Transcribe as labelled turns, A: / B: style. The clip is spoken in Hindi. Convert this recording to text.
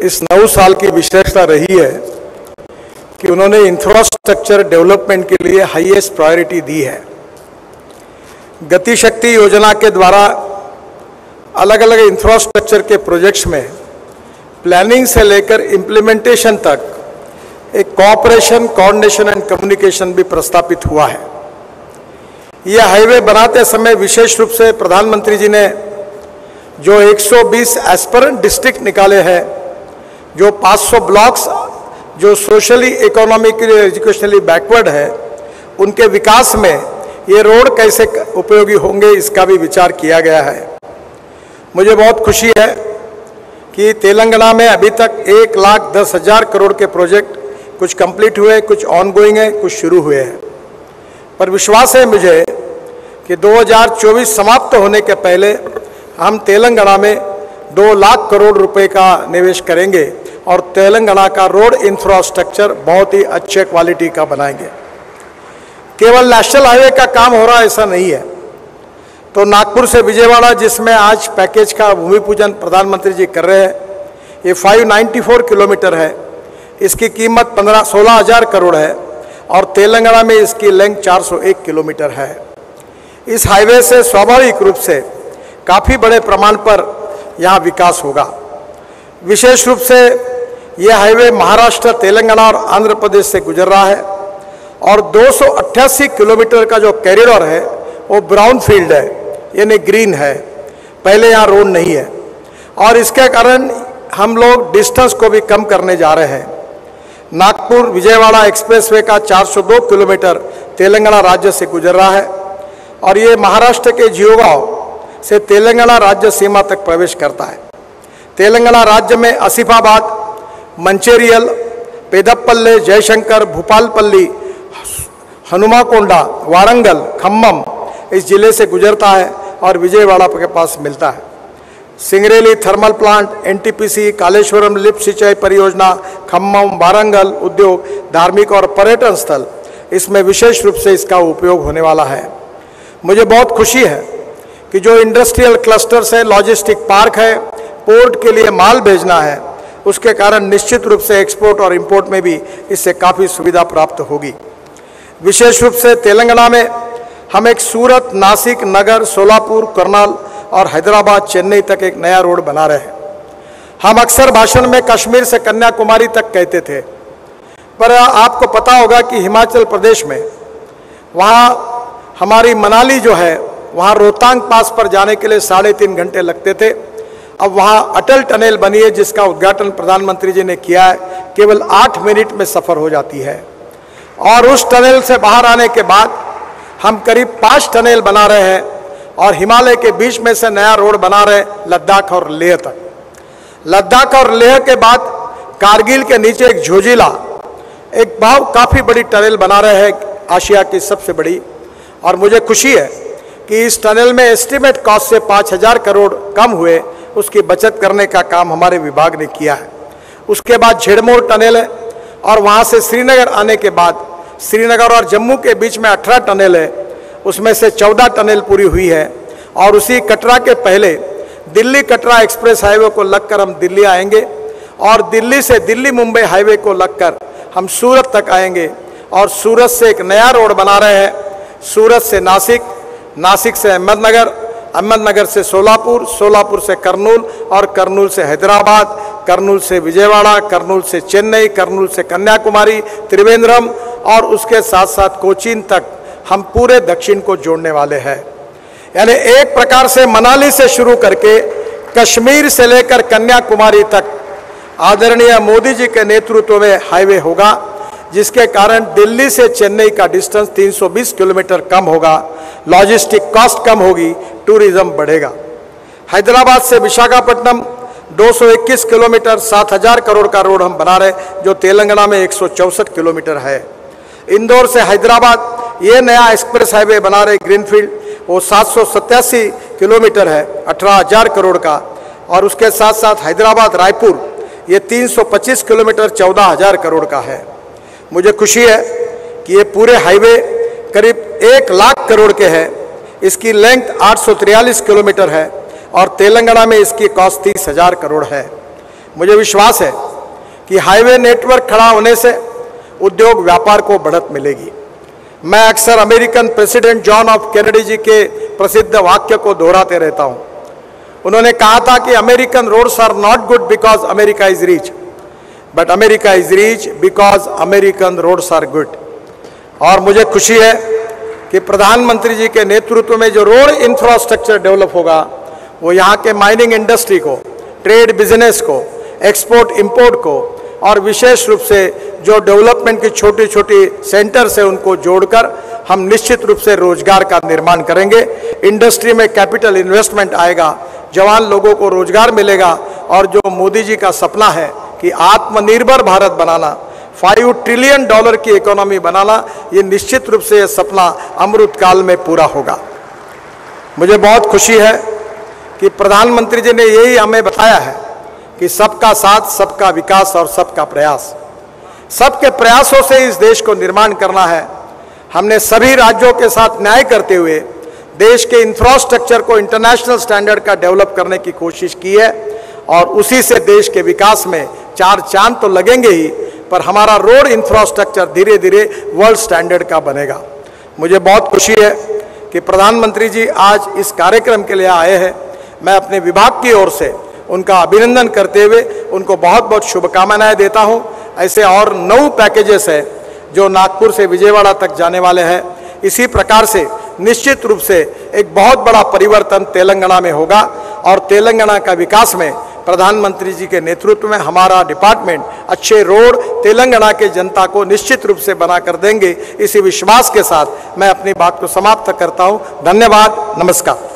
A: इस नौ साल की विशेषता रही है कि उन्होंने इंफ्रास्ट्रक्चर डेवलपमेंट के लिए हाईएस्ट प्रायोरिटी दी है। गति शक्ति योजना के द्वारा अलग अलग इंफ्रास्ट्रक्चर के प्रोजेक्ट्स में प्लानिंग से लेकर इम्प्लीमेंटेशन तक एक कॉपरेशन कोऑर्डिनेशन एंड कम्युनिकेशन भी प्रस्तापित हुआ है। यह हाईवे बनाते समय विशेष रूप से प्रधानमंत्री जी ने जो 120 एस्परेंट डिस्ट्रिक्ट निकाले हैं जो 500 ब्लॉक्स, जो सोशली, इकोनॉमिकली, एजुकेशनली बैकवर्ड है, उनके विकास में ये रोड कैसे उपयोगी होंगे, इसका भी विचार किया गया है। मुझे बहुत खुशी है कि तेलंगाना में अभी तक एक लाख दस हज़ार करोड़ के प्रोजेक्ट कुछ कंप्लीट हुए, कुछ ऑन गोइंग है, कुछ शुरू हुए हैं। पर विश्वास है मुझे कि 2024 समाप्त होने के पहले हम तेलंगाना में दो लाख करोड़ रुपए का निवेश करेंगे। और तेलंगाना का रोड इंफ्रास्ट्रक्चर बहुत ही अच्छे क्वालिटी का बनाएँगे। केवल नेशनल हाईवे का काम हो रहा ऐसा नहीं है। तो नागपुर से विजयवाड़ा, जिसमें आज पैकेज का भूमि पूजन प्रधानमंत्री जी कर रहे हैं, ये 594 किलोमीटर है। इसकी कीमत पंद्रह, सोलह हज़ार करोड़ है और तेलंगाना में इसकी लेंथ 401 किलोमीटर है। इस हाईवे से स्वाभाविक रूप से काफ़ी बड़े प्रमाण पर यहाँ विकास होगा। विशेष रूप से यह हाईवे महाराष्ट्र, तेलंगाना और आंध्र प्रदेश से गुजर रहा है और 288 किलोमीटर का जो कैरिडोर है, वो ब्राउन फ़ील्ड है, यानी ग्रीन है। पहले यहाँ रोड नहीं है। और इसके कारण हम लोग डिस्टेंस को भी कम करने जा रहे हैं। नागपुर विजयवाड़ा एक्सप्रेसवे का 402 किलोमीटर तेलंगाना राज्य से गुजर रहा है और ये महाराष्ट्र के जियोगांव से तेलंगाना राज्य सीमा तक प्रवेश करता है। तेलंगाना राज्य में असीफाबाद मंचेरियल पेदप्पल्ले जयशंकर भूपालपल्ली हनुमाकोंडा वारंगल खम्मम इस ज़िले से गुजरता है और विजयवाड़ा के पास मिलता है। Singareni thermal plant, NTPC, Kaleshwaram lift सिंचाई परियोजना, खम्मम, वारंगल उद्योग, धार्मिक और पर्यटन स्थल, इसमें विशेष रूप से इसका उपयोग होने वाला है। मुझे बहुत खुशी है कि जो इंडस्ट्रियल क्लस्टर्स है लॉजिस्टिक पार्क है पोर्ट के लिए माल भेजना है उसके कारण निश्चित रूप से एक्सपोर्ट और इम्पोर्ट में भी इससे काफ़ी सुविधा प्राप्त होगी। विशेष रूप से तेलंगाना में हम एक सूरत, नासिक नगर, सोलापुर, करनाल और हैदराबाद, चेन्नई तक एक नया रोड बना रहे हैं। हम अक्सर भाषण में कश्मीर से कन्याकुमारी तक कहते थे, पर आपको पता होगा कि हिमाचल प्रदेश में वहाँ हमारी मनाली जो है, वहाँ रोहतांग पास पर जाने के लिए साढ़े तीन घंटे लगते थे। अब वहाँ अटल टनल बनी है, जिसका उद्घाटन प्रधानमंत्री जी ने किया है। केवल आठ मिनट में सफ़र हो जाती है। और उस टनल से बाहर आने के बाद हम करीब पाँच टनल बना रहे हैं और हिमालय के बीच में से नया रोड बना रहे लद्दाख और लेह तक। लद्दाख और लेह के बाद कारगिल के नीचे एक झोजिला, एक बहुत काफ़ी बड़ी टनल बना रहे हैं, आशिया की सबसे बड़ी। और मुझे खुशी है कि इस टनल में एस्टिमेट कॉस्ट से पाँच हज़ार करोड़ कम हुए उसकी बचत करने का काम हमारे विभाग ने किया है। उसके बाद झेड़मोर टनल है और वहाँ से श्रीनगर आने के बाद श्रीनगर और जम्मू के बीच में अठारह टनल है। उसमें से चौदह टनल पूरी हुई है और उसी कटरा के पहले दिल्ली कटरा एक्सप्रेस हाईवे को लगकर हम दिल्ली आएँगे और दिल्ली से दिल्ली मुंबई हाईवे को लगकर हम सूरत तक आएँगे और सूरत से एक नया रोड बना रहे हैं। सूरत से नासिक नासिक से अहमदनगर अहमदनगर से सोलापुर सोलापुर से करनूल और करनूल से हैदराबाद, करनूल से विजयवाड़ा, करनूल से चेन्नई, करनूल से कन्याकुमारी, त्रिवेंद्रम और उसके साथ साथ कोचीन तक हम पूरे दक्षिण को जोड़ने वाले हैं। यानी एक प्रकार से मनाली से शुरू करके कश्मीर से लेकर कन्याकुमारी तक आदरणीय मोदी जी के नेतृत्व में हाईवे होगा, जिसके कारण दिल्ली से चेन्नई का डिस्टेंस 320 किलोमीटर कम होगा, लॉजिस्टिक कॉस्ट कम होगी टूरिज़्म बढ़ेगा। हैदराबाद से विशाखापट्टनम 221 किलोमीटर 7000 करोड़ का रोड हम बना रहे जो तेलंगाना में एक किलोमीटर है। इंदौर से हैदराबाद, ये नया एक्सप्रेस हाईवे बना रहे ग्रीनफील्ड, वो सात सौ सतासी किलोमीटर है 18000 करोड़ का। और उसके साथ साथ हैदराबाद, रायपुर, ये 325 किलोमीटर 14000 करोड़ का है। मुझे खुशी है कि ये पूरे हाईवे करीब एक लाख करोड़ के है इसकी लेंथ आठ किलोमीटर है और तेलंगाना में इसकी कॉस्ट तीस हज़ार करोड़ है। मुझे विश्वास है कि हाईवे नेटवर्क खड़ा होने से उद्योग व्यापार को बढ़त मिलेगी। मैं अक्सर American president John of Kennedy ji के प्रसिद्ध वाक्य को दोहराते रहता हूँ। उन्होंने कहा था कि American roads are not good because America is rich, but America is rich because American roads are good. और मुझे खुशी है कि प्रधानमंत्री जी के नेतृत्व में जो रोड इंफ्रास्ट्रक्चर डेवलप होगा, वो यहाँ के माइनिंग इंडस्ट्री को ट्रेड बिज़नेस को एक्सपोर्ट इंपोर्ट को, और विशेष रूप से जो डेवलपमेंट की छोटी छोटी सेंटर्स है उनको जोड़कर हम निश्चित रूप से रोज़गार का निर्माण करेंगे। इंडस्ट्री में कैपिटल इन्वेस्टमेंट आएगा, जवान लोगों को रोज़गार मिलेगा, और जो मोदी जी का सपना है कि आत्मनिर्भर भारत बनाना फाइव ट्रिलियन डॉलर की इकोनॉमी बनाना ये निश्चित रूप से ये सपना अमृत काल में पूरा होगा। मुझे बहुत खुशी है कि प्रधानमंत्री जी ने यही हमें बताया है कि सबका साथ, सबका विकास और सबका प्रयास। सबके प्रयासों से इस देश को निर्माण करना है। हमने सभी राज्यों के साथ न्याय करते हुए देश के इंफ्रास्ट्रक्चर को इंटरनेशनल स्टैंडर्ड का डेवलप करने की कोशिश की है और उसी से देश के विकास में चार चाँद तो लगेंगे ही। पर हमारा रोड इंफ्रास्ट्रक्चर धीरे धीरे वर्ल्ड स्टैंडर्ड का बनेगा। मुझे बहुत खुशी है कि प्रधानमंत्री जी आज इस कार्यक्रम के लिए आए हैं। मैं अपने विभाग की ओर से उनका अभिनंदन करते हुए उनको बहुत बहुत शुभकामनाएँ देता हूँ। ऐसे और नौ पैकेजेस हैं जो नागपुर से विजयवाड़ा तक जाने वाले हैं। इसी प्रकार से निश्चित रूप से एक बहुत बड़ा परिवर्तन तेलंगाना में होगा और तेलंगाना का विकास में प्रधानमंत्री जी के नेतृत्व में हमारा डिपार्टमेंट अच्छे रोड तेलंगाना के जनता को निश्चित रूप से बना कर देंगे। इसी विश्वास के साथ मैं अपनी बात को समाप्त करता हूँ। धन्यवाद। नमस्कार।